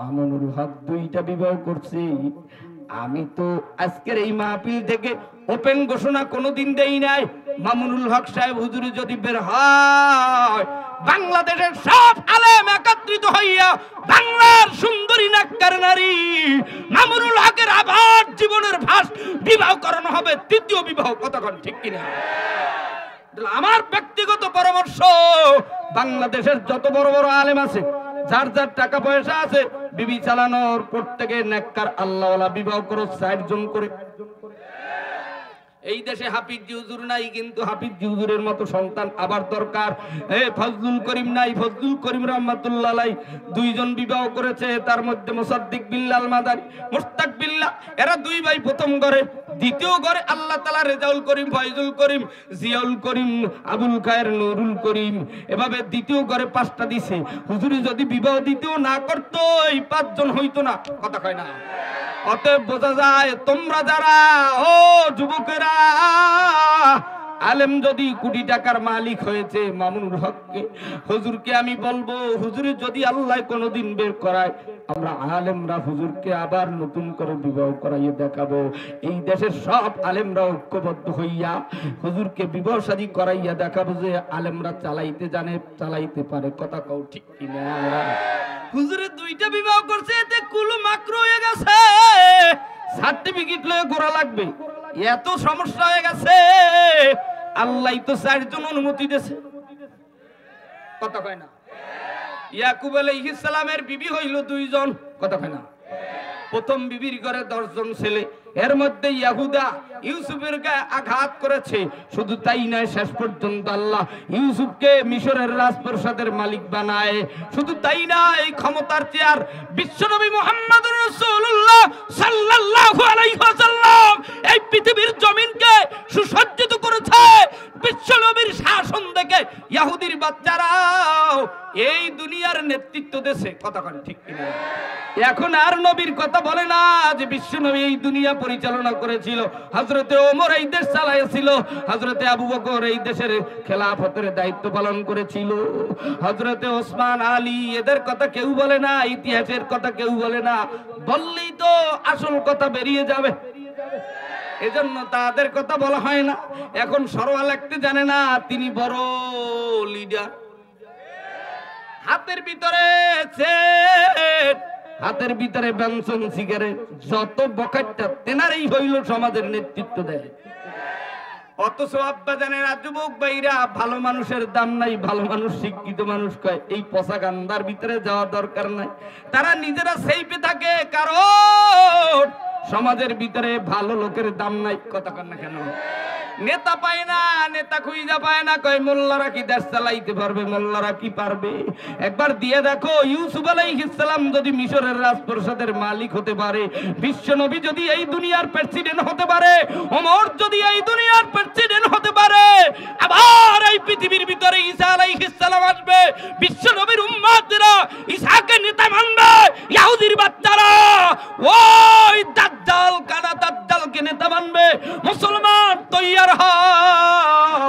মামুনুল হক দুইটা বিবাহ করছি। আমি তো আজকের এই মাহফিল থেকে ওপেন ঘোষণা কোনোদিন দেই নাই। মামুনুল হক সাহেব, হুজুরি যদি বের হয়, বাংলাদেশের সব আলেম একত্রিত হইয়া বাংলার সুন্দরী নাক্কার নারী মামুনুল হকের আবার জীবনের ভাস বিবাহ করানো হবে, তৃতীয় বিবাহ কতক্ষণ ঠিক কিনা? আমার ব্যক্তিগত পরামর্শ, বাংলাদেশের যত বড় বড় আলেম আছে, যার যার টাকা পয়সা আছে বিবি চালানোর প্রত্যেকে নেককার আল্লাহওয়ালা বিবাহ করো ষাট জন করে। এই দেশে হাফিজ হুজুর নাই, কিন্তু হাফিজ হুজুরের মতো সন্তান আবার দরকার। এ ফজলুল করিম নাই, ফজলুল করিম রহমাতুল্লাহ আলাই দুইজন বিবাহ করেছে, তার মধ্যে মোসাদ্দিক বিল্লাল মাদারি মোস্তাক বিল্লাহ এরা দুই ভাই প্রথম ঘরে। দ্বিতীয় ঘরে আল্লাহ তালা রেজাউল করিম, ফয়জুল করিম, জিয়াউল করিম, আবুল খায়ের নুরুল করিম এভাবে দ্বিতীয় ঘরে পাঁচটা দিছে। হুজুরি যদি বিবাহ দ্বিতীয় না করতো, এই পাঁচজন হইতো না। কথা কয় না। অতএব বোঝা যায়, তোমরা যারা, ও যুবকেরা, আলেম যদি কোটি টাকার মালিক হয়েছে মামুনুল হককে, হুজুরকে আমি বলব হুজুরের যদি আল্লাহ কোনোদিন বের করায়, আমরা আলেমরা হুজুরকে আবার নতুন করে বিবাহ করাইয়ে দেখাবো। এই দেশের সব আলেমরা ঐক্যবদ্ধ হইয়া হুজুরকে বিবাহ শাদী করাইয়া দেখাবো যে আলেমরা চালাইতে জানে, চালাইতে পারে। কথা কও ঠিক কিনা? হুজুরের দুইটা বিবাহ করছে, এতে কুলু মাকরু হয়ে গেছে। সার্টিফিকেট লয়ে ঘোরা লাগবে। এত সমস্যা হয়ে গেছে। আল্লাহ তো চারজন অনুমতি দিয়েছে। কথা কয় না? ইয়াকুব বিবি হইল দুইজন। কথা কয় না? প্রথম বিবির ঘরে দশজন ছেলে। এর মধ্যে ইয়াহুদা ইউসুফের গায়ে আঘাত করেছে। শুধু তাই নয়, শেষ পর্যন্ত আল্লাহ ইউসুফকে মিশরের রাজপ্রসাদের মালিক বানায়। শুধু তাই না এই ক্ষমতার চেয়ার বিশ্বনবী মোহাম্মদ রাসূলুল্লাহ সাল্লাল্লাহু আলাইহি ওয়াসাল্লাম, এই পৃথিবীর জমিনকে দেশে, কথা কন ঠিক কিনা। এখন আর নবীর কথা বলে না যে বিশ্ব নবী এই দুনিয়া পরিচালনা করেছিল। হজরতে ওমর এই দেশ চালাইছিল হজরতে আবু বকর এই দেশের খেলাফতের দায়িত্ব পালন করেছিল। হজরতে ওসমান আলী এদের কথা কেউ বলে না, ইতিহাসের কথা কেউ বলে না। বললেই তো আসল কথা বেরিয়ে যাবে। এজন্য তাদের কথা বলা হয় না। এখন সরোয়া লাগতে জানে না, তিনি বড় লিডার হাতের ভিতরে হাতের ভিতরে বেনসন সিগারেট, যত বকাটটা তেনারই হইল সমাজের নেতৃত্ব দেয়। অথচ যুবক ভালো মানুষের দাম নাই, ভালো মানুষ শিক্ষিত মানুষ কয়, এই পচা গান্দার ভিতরে যাওয়ার দরকার নাই। তারা নিজেরা সেইপে থাকে, কারণ সমাজের ভিতরে ভালো লোকের দাম নাই, কথা কেন? নেতা পায় না, নেতা খুঁজা পায় না, কয় মোল্লারা কি দেশ চালাইতে পারবে, মোল্লারা কি পারবে? একবার দিয়ে দেখো, ইউসুফ আলাইহিসসালাম যদি মিশরের রাজপ্রসাদের মালিক হতে পারে, বিশ্ব নবী যদি এই দুনিয়ার প্রেসিডেন্ট হতে পারে, ওমর যদি এই দুনিয়ার প্রেসিডেন্ট হতে পারে আবার এই পৃথিবীর ভিতরে ঈসা আলাইহিস সালাম আসবে বিশ্ব নবীর উম্মতরা ঈসাকে নেতা মানবে ইহুদির বাচ্চারা ওই দাজ্জাল কানা দাজ্জালকে নেতা মানবে মুসলমান তৈয়ার হও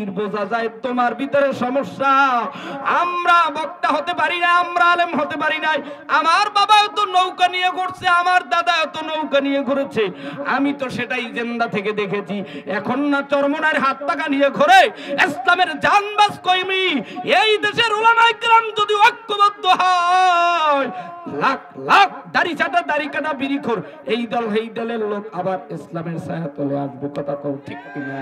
বিএনপির বোঝা যায় তোমার ভিতরে সমস্যা। আমরা বক্তা হতে পারি না, আমরা আলেম হতে পারি নাই। আমার বাবাও তো নৌকা নিয়ে ঘুরছে, আমার দাদাও তো নৌকা নিয়ে ঘুরেছে। আমি তো সেটাই জেন্দা থেকে দেখেছি। এখন না চরমনার হাত টাকা নিয়ে ঘোরে। ইসলামের জানবাস কইমি। এই দেশের ওলামাই গ্রাম যদি ঐক্যবদ্ধ হয়, লাখ লাখ দাড়ি চাটা, দাড়ি কাটা বিড়ি খোর। এই দল, এই দলের লোক আবার ইসলামের ছায়া আসবে, কথা কও ঠিক কিনা?